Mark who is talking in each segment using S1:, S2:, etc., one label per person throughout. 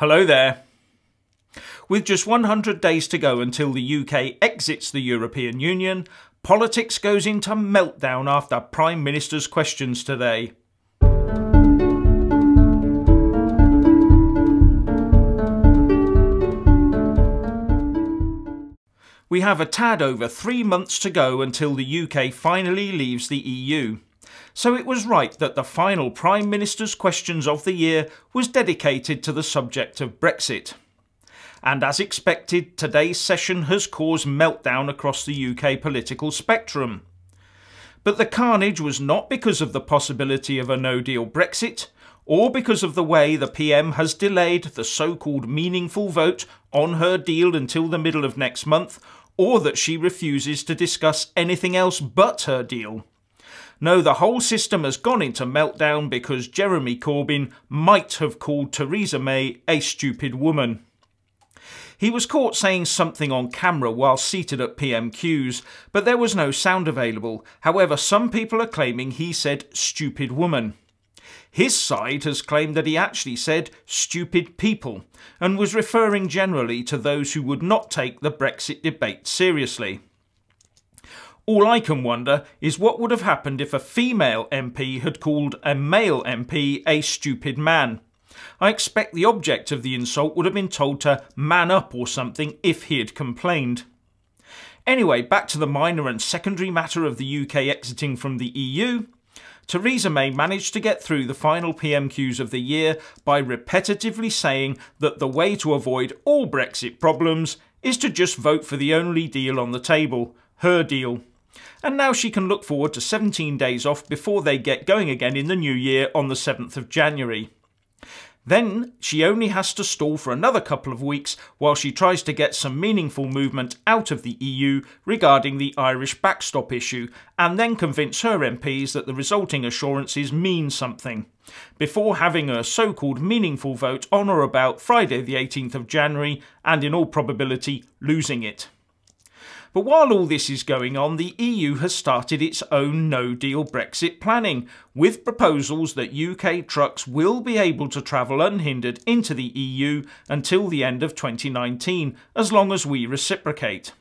S1: Hello there. With just 100 days to go until the UK exits the European Union, politics goes into meltdown after Prime Minister's questions today. We have a tad over three months to go until the UK finally leaves the EU so it was right that the final Prime Minister's Questions of the Year was dedicated to the subject of Brexit. And as expected, today's session has caused meltdown across the UK political spectrum. But the carnage was not because of the possibility of a no deal Brexit, or because of the way the PM has delayed the so called meaningful vote on her deal until the middle of next month, or that she refuses to discuss anything else but her deal. No, the whole system has gone into meltdown because Jeremy Corbyn might have called Theresa May a stupid woman. He was caught saying something on camera while seated at PMQs, but there was no sound available. However, some people are claiming he said stupid woman. His side has claimed that he actually said stupid people, and was referring generally to those who would not take the Brexit debate seriously. All I can wonder is what would have happened if a female MP had called a male MP a stupid man. I expect the object of the insult would have been told to man up or something if he had complained. Anyway, back to the minor and secondary matter of the UK exiting from the EU. Theresa May managed to get through the final PMQs of the year by repetitively saying that the way to avoid all Brexit problems is to just vote for the only deal on the table, her deal and now she can look forward to 17 days off before they get going again in the new year on the 7th of January. Then she only has to stall for another couple of weeks while she tries to get some meaningful movement out of the EU regarding the Irish backstop issue, and then convince her MPs that the resulting assurances mean something, before having a so called meaningful vote on or about Friday, the 18th of January, and in all probability losing it. But while all this is going on, the EU has started its own no deal Brexit planning, with proposals that UK trucks will be able to travel unhindered into the EU until the end of 2019, as long as we reciprocate.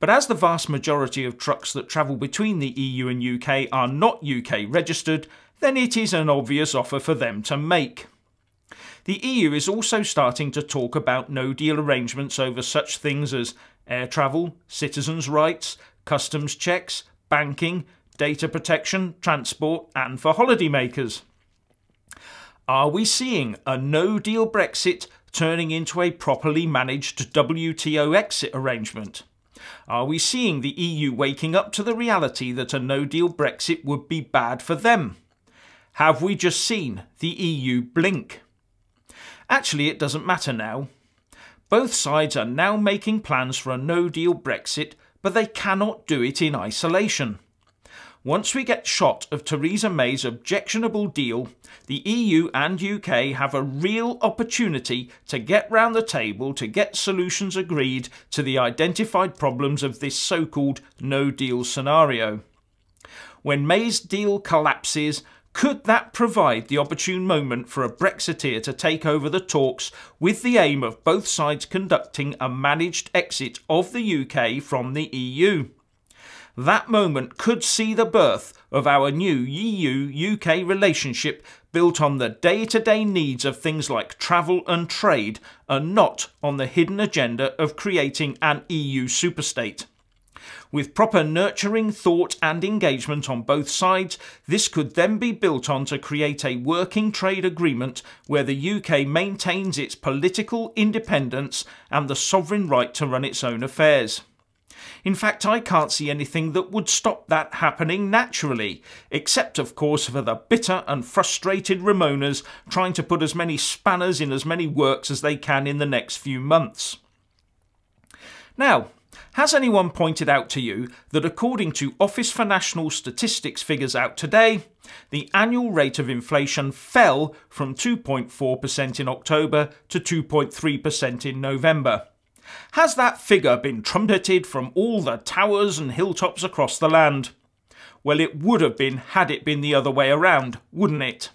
S1: But as the vast majority of trucks that travel between the EU and UK are not UK registered, then it is an obvious offer for them to make. The EU is also starting to talk about no deal arrangements over such things as air travel, citizens' rights, customs checks, banking, data protection, transport, and for holidaymakers. Are we seeing a no deal Brexit turning into a properly managed WTO exit arrangement? Are we seeing the EU waking up to the reality that a no deal Brexit would be bad for them? Have we just seen the EU blink? Actually, it doesn't matter now. Both sides are now making plans for a no deal Brexit, but they cannot do it in isolation. Once we get shot of Theresa May's objectionable deal, the EU and UK have a real opportunity to get round the table to get solutions agreed to the identified problems of this so called no deal scenario. When May's deal collapses, could that provide the opportune moment for a Brexiteer to take over the talks with the aim of both sides conducting a managed exit of the UK from the EU? That moment could see the birth of our new EU UK relationship built on the day to day needs of things like travel and trade and not on the hidden agenda of creating an EU superstate. With proper nurturing thought and engagement on both sides, this could then be built on to create a working trade agreement where the UK maintains its political independence and the sovereign right to run its own affairs. In fact, I can't see anything that would stop that happening naturally, except, of course, for the bitter and frustrated Remoaners trying to put as many spanners in as many works as they can in the next few months. Now, has anyone pointed out to you that according to Office for National Statistics figures out today, the annual rate of inflation fell from 2.4% in October to 2.3% in November? Has that figure been trumpeted from all the towers and hilltops across the land? Well, it would have been had it been the other way around, wouldn't it?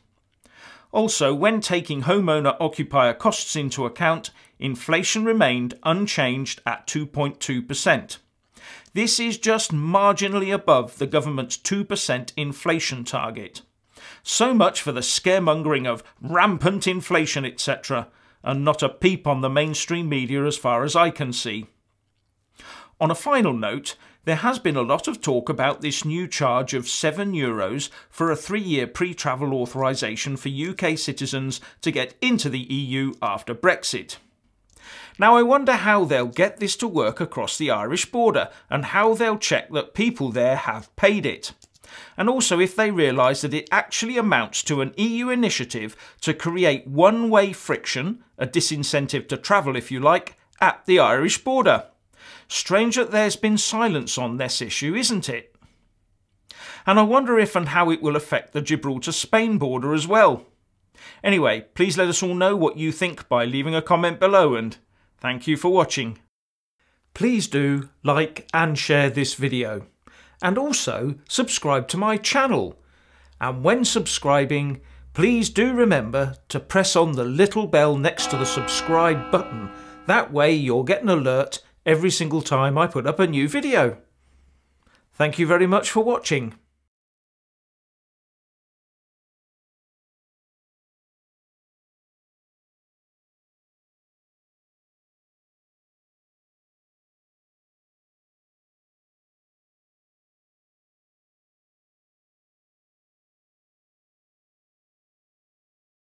S1: Also, when taking homeowner occupier costs into account, inflation remained unchanged at 2.2%. This is just marginally above the government's 2% inflation target. So much for the scaremongering of rampant inflation, etc., and not a peep on the mainstream media as far as I can see. On a final note, there has been a lot of talk about this new charge of €7 Euros for a three year pre travel authorisation for UK citizens to get into the EU after Brexit. Now, I wonder how they'll get this to work across the Irish border and how they'll check that people there have paid it. And also if they realise that it actually amounts to an EU initiative to create one way friction, a disincentive to travel if you like, at the Irish border. Strange that there's been silence on this issue, isn't it? And I wonder if and how it will affect the Gibraltar Spain border as well. Anyway, please let us all know what you think by leaving a comment below and thank you for watching. Please do like and share this video and also subscribe to my channel. And when subscribing, please do remember to press on the little bell next to the subscribe button. That way you'll get an alert every single time I put up a new video. Thank you very much for watching.